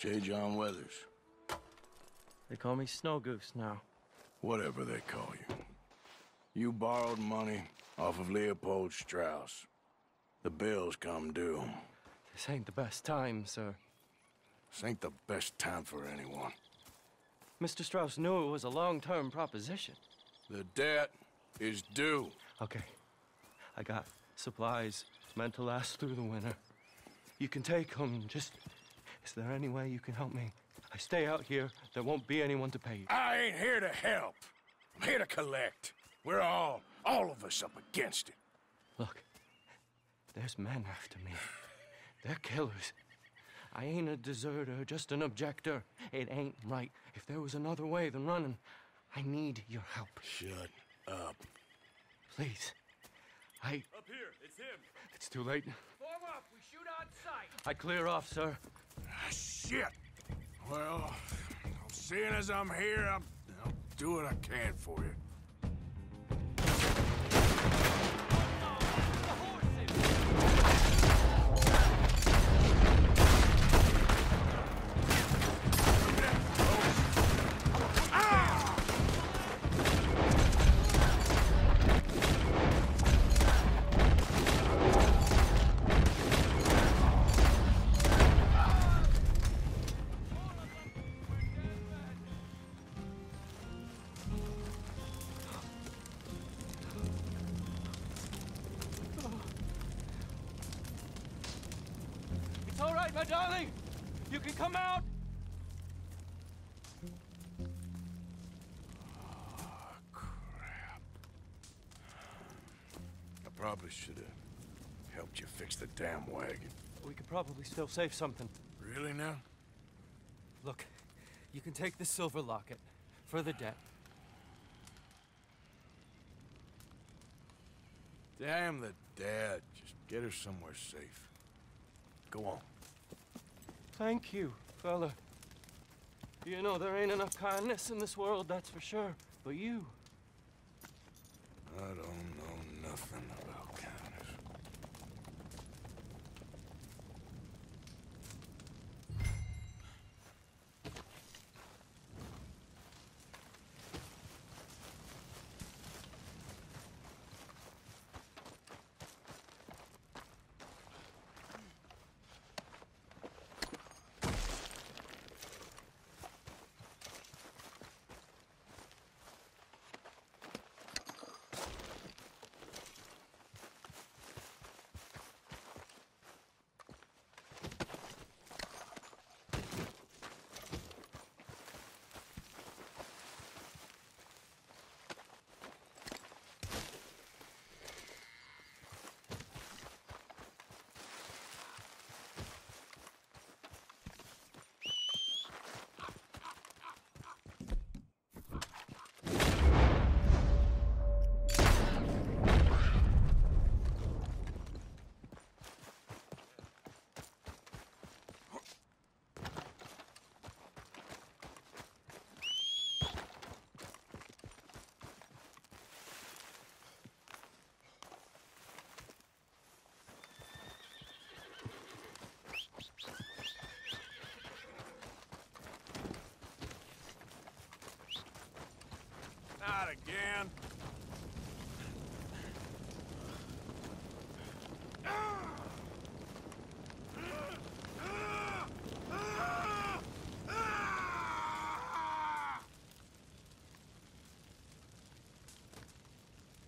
J. John Weathers. They call me Snow Goose now. Whatever they call you. You borrowed money off of Leopold Strauss. The bills come due. This ain't the best time, sir. This ain't the best time for anyone. Mr. Strauss knew it was a long-term proposition. The debt is due. Okay. I got supplies meant to last through the winter. You can take them. Just, is there any way you can help me? I stay out here, there won't be anyone to pay you. I ain't here to help. I'm here to collect. We're all, all of us up against it. Look, there's men after me. They're killers. I ain't a deserter, just an objector. It ain't right. If there was another way than running, I need your help. Shut up. Please. I. Up here, it's him. It's too late. Form up, we shoot on sight. I clear off, sir. Shit. Well, seeing as I'm here, I'll, I'll do what I can for you. It's all right, my darling. You can come out. Ah, crap. I probably should have helped you fix the damn wagon. We could probably still save something. Really now? Look, you can take the silver locket for the debt. Damn the dad. Just get her somewhere safe. Go on. Thank you, fella. You know, there ain't enough kindness in this world, that's for sure. But you, I don't know nothing about kindness. Not again.